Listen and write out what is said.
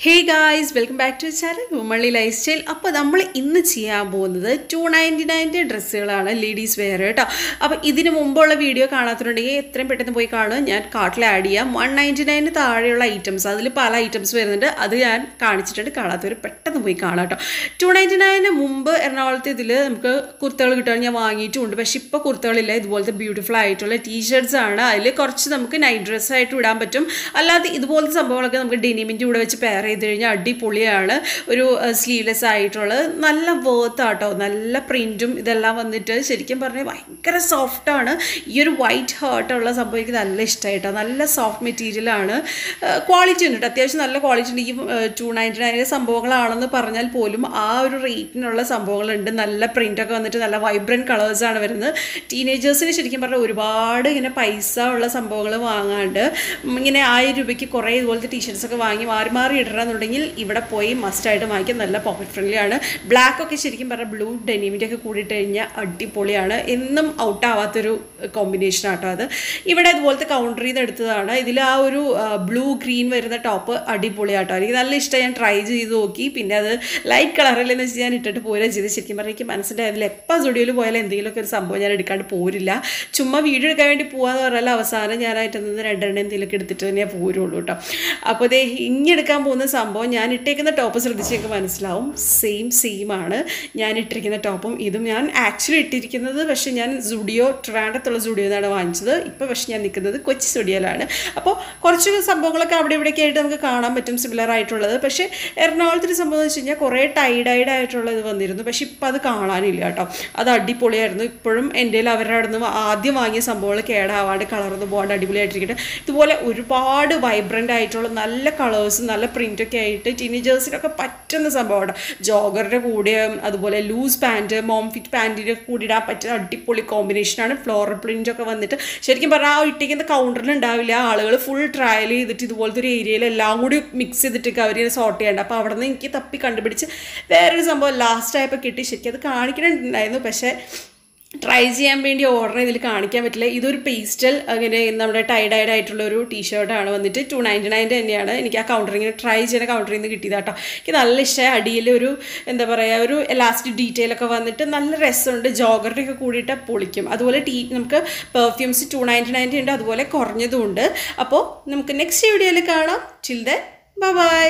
Hey guys welcome back to channel Ummalli lifestyle അപ്പോൾ നമ്മൾ ഇന്ന് ചെയ്യാൻ പോകുന്നത് ടു നയന്റി നയന്റെ ഡ്രസ്സുകളാണ് ലേഡീസ് വെയർ കേട്ടോ അപ്പോൾ ഇതിന് മുമ്പുള്ള വീഡിയോ കാണാത്തുണ്ടെങ്കിൽ എത്രയും പെട്ടെന്ന് പോയി കാണും ഞാൻ കാർട്ടിൽ ആഡ് ചെയ്യാം. വൺ നയന്റി നയന് താഴെയുള്ള ഐറ്റംസ് അതിൽ പല ഐറ്റംസ് വരുന്നുണ്ട്. അത് ഞാൻ കാണിച്ചിട്ടുണ്ട്. കാണാത്തവർ പെട്ടെന്ന് പോയി കാണാം കേട്ടോ ടു നയന്റി നയന് മുമ്പ് എറണാകുളത്ത് ഇതിൽ നമുക്ക് കുർത്തകൾ കിട്ടാൻ ഞാൻ വാങ്ങിയിട്ടുമുണ്ട് പക്ഷേ ഇപ്പോൾ കുർത്തകളില്ല. ഇതുപോലത്തെ ബ്യൂട്ടിഫുൾ ആയിട്ടുള്ള ടീഷർട്സ് ആണ്. അതിൽ കുറച്ച് നമുക്ക് നൈറ്റ് ഡ്രസ്സായിട്ട് ഇടാൻ പറ്റും. അല്ലാതെ ഇതുപോലത്തെ സംഭവങ്ങളൊക്കെ നമുക്ക് ഡെനിമിന്റെ കൂടെ വെച്ച് പെയർ ചെയ്ത് കഴിഞ്ഞാൽ അടിപൊളിയാണ്. ഒരു സ്ലീവ്ലെസ് ആയിട്ടുള്ളത്. നല്ല വേർത്ത് ആട്ടോ. നല്ല പ്രിന്റും ഇതെല്ലാം വന്നിട്ട് ശരിക്കും പറഞ്ഞാൽ ഭയങ്കര സോഫ്റ്റാണ് ഈ ഒരു വൈറ്റ് ഹേർട്ടുള്ള സംഭവം എനിക്ക് നല്ല ഇഷ്ടമായിട്ടോ നല്ല സോഫ്റ്റ് മെറ്റീരിയലാണ് ക്വാളിറ്റി ഉണ്ട് അത്യാവശ്യം നല്ല ക്വാളിറ്റി ഉണ്ട്. ഈ ടു നയന്റി നയന്റെ സംഭവങ്ങളാണെന്ന് പറഞ്ഞാൽ പോലും ആ ഒരു റേറ്റിനുള്ള സംഭവങ്ങളുണ്ട്. നല്ല പ്രിന്റൊക്കെ വന്നിട്ട് നല്ല വൈബ്രന്റ് കളേഴ്സാണ് വരുന്നത്. ടീനേജേഴ്സിന് ശരിക്കും പറഞ്ഞാൽ ഒരുപാട് ഇങ്ങനെ പൈസ ഉള്ള സംഭവങ്ങൾ വാങ്ങാണ്ട് ഇങ്ങനെ ആയിരം രൂപയ്ക്ക് കുറേ ഇതുപോലത്തെ ടീഷർട്സൊക്കെ വാങ്ങി മാറി മാറി ഇടണമെന്നുണ്ടെങ്കിൽ ഇവിടെ പോയി മസ്റ്റായിട്ട് വാങ്ങിക്കാം നല്ല പോക്കറ്റ് ഫ്രണ്ട്ലി ആണ്. ബ്ലാക്ക് ഒക്കെ ശരിക്കും പറഞ്ഞാൽ ബ്ലൂ ഡെനിമിന്റെ ഒക്കെ കൂടിയിട്ട് കഴിഞ്ഞാൽ അടിപൊളിയാണ്. എന്നും ഔട്ട് ആവാത്തൊരു കോമ്പിനേഷൻ ആട്ടോ അത്. ഇവിടെ അതുപോലത്തെ കൗണ്ടറിൽ നിന്ന് എടുത്തതാണ്. ഇതിൽ ആ ഒരു ബ്ലൂ ഗ്രീൻ വരുന്ന ടോപ്പ് അടിപൊളിയാട്ടോ. എനിക്ക് നല്ല ഇഷ്ടം. ഞാൻ ട്രൈ ചെയ്ത് നോക്കി. പിന്നെ അത് ലൈറ്റ് കളറിലെന്ന് വെച്ച് ഞാൻ ഇട്ടിട്ട് പോരുക ചെയ്ത് ശരിക്കും പറഞ്ഞാൽ എനിക്ക് മനസ്സിലായതിൽ എപ്പോൾ സ്റ്റുഡിയോയിൽ പോയാലും എന്തെങ്കിലുമൊക്കെ ഒരു സംഭവം ഞാൻ എടുക്കാണ്ട് പോരില്ല. ചുമ്മാ വീഡിയോ എടുക്കാൻ വേണ്ടി പോകാന്ന് പറഞ്ഞാൽ അവസാനം ഞാനായിട്ട് നിന്ന് രണ്ടെണ്ണം എന്തെങ്കിലുമൊക്കെ എടുത്തിട്ട് തന്നെ പോരുള്ളൂ കേട്ടോ. അപ്പോൾ ഇതേ ഇനി എടുക്കാൻ പോകുന്ന സംഭവം ഞാൻ ഇട്ടേക്കുന്ന ടോപ്പ് ശ്രദ്ധിച്ച് നിങ്ങൾക്ക് മനസ്സിലാവും. സെയിം സെയിം ആണ്. ഞാൻ ഇട്ടിരിക്കുന്ന ടോപ്പും ഇതും ഞാൻ ആക്ച്വലി ഇട്ടിരിക്കുന്നത് പക്ഷേ ഞാൻ സുഡിയോ ട്രാൻഡത്തുള്ള സുഡിയോ എന്നാണ് വാങ്ങിച്ചത്. ഇപ്പോൾ പക്ഷേ ഞാൻ നിൽക്കുന്നത് കൊച്ചി സ്റ്റുഡിയോയിലാണ് അപ്പോൾ കുറച്ച് സംഭവങ്ങളൊക്കെ അവിടെ ഇവിടെയൊക്കെ ആയിട്ട് നമുക്ക് കാണാൻ പറ്റും സിമിലർ ആയിട്ടുള്ളത്. പക്ഷേ എറണാകുളത്തിന് സംഭവം എന്ന് വെച്ച് കഴിഞ്ഞാൽ കുറേ ടൈഡൈഡ് ആയിട്ടുള്ള ഇത് വന്നിരുന്നു. പക്ഷേ ഇപ്പം അത് കാണാനില്ല കേട്ടോ. അത് അടിപൊളിയായിരുന്നു. ഇപ്പോഴും എന്റെ അവരുടെ അവിടെ നിന്ന് ആദ്യം വാങ്ങിയ സംഭവങ്ങൾ കേടാവാണ്ട് കളർന്ന് പോകാണ്ട് അടിപൊളിയായിട്ടിരിക്കട്ടെ. ഇതുപോലെ ഒരുപാട് വൈബ്രന്റ് ആയിട്ടുള്ള നല്ല കളേഴ്സും നല്ല പ്രിന്റൊക്കെ ആയിട്ട് ടീനേജേഴ്സിനൊക്കെ പറ്റുന്ന സംഭവമാണ് ജോഗറിന്റെ കൂടെ അതുപോലെ ലൂസ് പാന്റ് മോം ഫിറ്റ് പാന്റിന്റെ കൂടി ഇടാൻ പറ്റുന്ന അടിപൊളി കോമ്പിനേഷനാണ് ഫ്ലോറൽ പ്രിന്റൊക്കെ വന്നിട്ട് ശരിക്കും പറഞ്ഞാൽ ആ ഇട്ടിരിക്കുന്ന കൗണ്ടറിൽ ഉണ്ടാവില്ല ആളുകൾ ഫുൾ ട്രയൽ ചെയ്തിട്ട് ഇതുപോലത്തെ ഒരു ഏരിയയിൽ എല്ലാം കൂടി മിക്സ് ചെയ്തിട്ടൊക്കെ അവർ സോർട്ട് ചെയ്യേണ്ട. അപ്പോൾ അവിടെ നിന്ന് എനിക്ക് തപ്പി കണ്ടുപിടിച്ച് വേറൊരു സംഭവം ലാസ്റ്റ് ആയപ്പോൾ കിട്ടി. ശരിക്കും അത് കാണിക്കണുണ്ടായിരുന്നു. പക്ഷേ ട്രൈ ചെയ്യാൻ വേണ്ടി ഓർഡർ ഇതിൽ കാണിക്കാൻ പറ്റില്ല. ഇതൊരു പേസ്റ്റൽ അങ്ങനെ നമ്മുടെ ടൈഡൈഡ് ആയിട്ടുള്ള ഒരു ടീഷർട്ടാണ് വന്നിട്ട് ടു നയന്റി നയന്റെ തന്നെയാണ്. എനിക്ക് ആ കൗണ്ടറിങ്ങിന് ട്രൈ ചെയ്യുന്ന കൗണ്ടറിൽ നിന്ന് കിട്ടിയത് കേട്ടോ എനിക്ക് നല്ല ഇഷ്ടമായി അടിയിൽ ഒരു എന്താ പറയുക ഒരു എലാസ്റ്റിക് ഡീറ്റെയിൽ ഒക്കെ വന്നിട്ട് നല്ല രസമുണ്ട്. ജോഗറിന്റെ ഒക്കെ കൂടിയിട്ട് പൊളിക്കും. അതുപോലെ ടീ നമുക്ക് പെർഫ്യൂംസ് ടു നയന്റി നയന്റെ ഉണ്ട്. അതുപോലെ കുറഞ്ഞതും ഉണ്ട്. അപ്പോൾ നമുക്ക് നെക്സ്റ്റ് വീഡിയോയിൽ കാണാം. ചിൽ ദ ബൈ